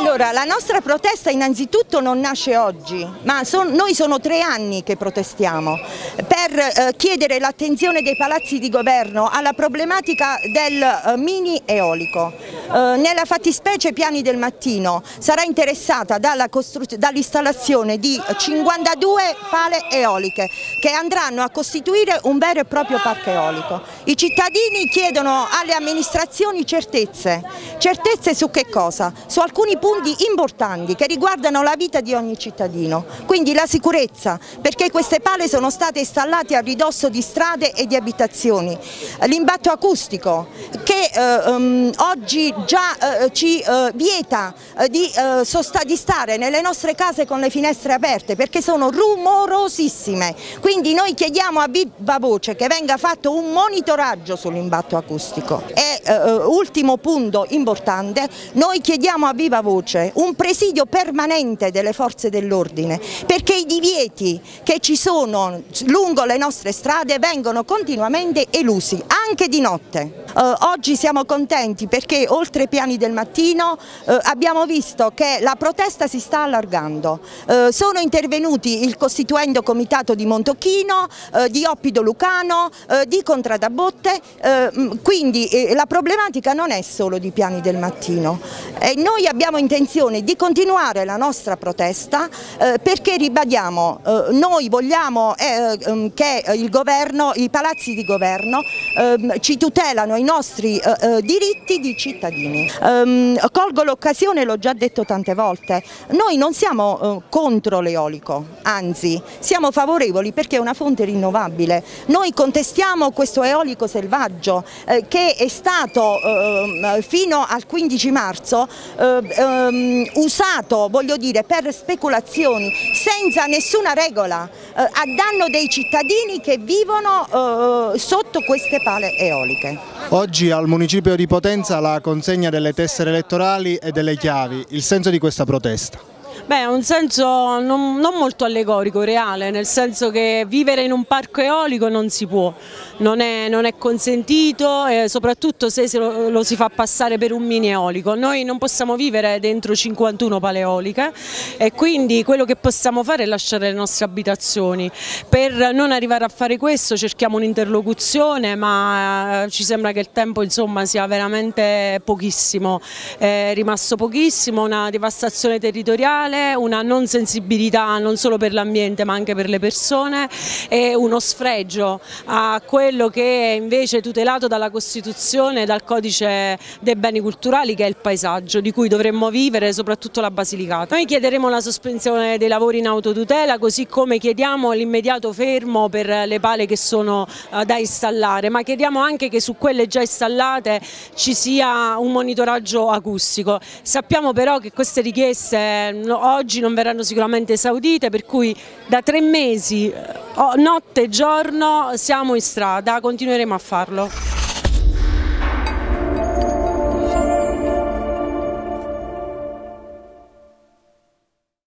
Allora, la nostra protesta innanzitutto non nasce oggi, ma son, noi sono tre anni che protestiamo per eh, chiedere l'attenzione dei palazzi di governo alla problematica del eh, mini eolico. Eh, nella fattispecie Piani del Mattino sarà interessata dall'installazione di 52 pale eoliche che andranno a costituire un vero e proprio parco eolico. I cittadini chiedono alle amministrazioni certezze, certezze su che cosa? Su alcuni punti importanti che riguardano la vita di ogni cittadino, quindi la sicurezza, perché queste pale sono state installate a ridosso di strade e di abitazioni, l'impatto acustico che um, oggi già eh, ci eh, vieta di, di, stare nelle nostre case con le finestre aperte perché sono rumorosissime, quindi noi chiediamo a viva voce che venga fatto un monitoraggio sull'impatto acustico. E ultimo punto importante, noi chiediamo a viva voce un presidio permanente delle forze dell'ordine perché i divieti che ci sono lungo le nostre strade vengono continuamente elusi, anche di notte. Eh, oggi siamo contenti perché oltre ai piani del mattino eh, abbiamo visto che la protesta si sta allargando. Eh, sono intervenuti il costituendo comitato di Montocchino, eh, di Oppido Lucano, eh, di Contradabotte, eh, quindi la problematica non è solo di piani del mattino. noi abbiamo intenzione di continuare la nostra protesta perché ribadiamo, noi vogliamo che il governo, i palazzi di governo ehm, ci tutelano i nostri eh, eh, diritti di cittadini. Um, colgo l'occasione, l'ho già detto tante volte, noi non siamo uh, contro l'eolico, anzi siamo favorevoli perché è una fonte rinnovabile. Noi contestiamo questo eolico selvaggio eh, che è stato eh, fino al 15 marzo um, usato voglio dire, per speculazioni senza nessuna regola a danno dei cittadini che vivono sotto queste pale eoliche. Oggi al Municipio di Potenza la consegna delle tessere elettorali e delle chiavi, il senso di questa protesta? Beh, ha un senso non, non, molto allegorico, reale, nel senso che vivere in un parco eolico non si può, non è, non è consentito e soprattutto se lo, lo, si fa passare per un mini eolico. Noi non possiamo vivere dentro 51 paleoliche e quindi quello che possiamo fare è lasciare le nostre abitazioni. Per non arrivare a fare questo cerchiamo un'interlocuzione ma eh, ci sembra che il tempo insomma, sia veramente pochissimo, è rimasto pochissimo, una devastazione territoriale una non sensibilità non solo per l'ambiente ma anche per le persone e uno sfregio a quello che è invece tutelato dalla Costituzione e dal codice dei beni culturali che è il paesaggio di cui dovremmo vivere soprattutto la Basilicata. Noi chiederemo la sospensione dei lavori in autotutela così come chiediamo l'immediato fermo per le pale che sono uh, da installare ma chiediamo anche che su quelle già installate ci sia un monitoraggio acustico. Sappiamo però che queste richieste no, oggi non verranno sicuramente esaudite per cui da tre mesi, eh, notte e giorno siamo in strada, continueremo a farlo.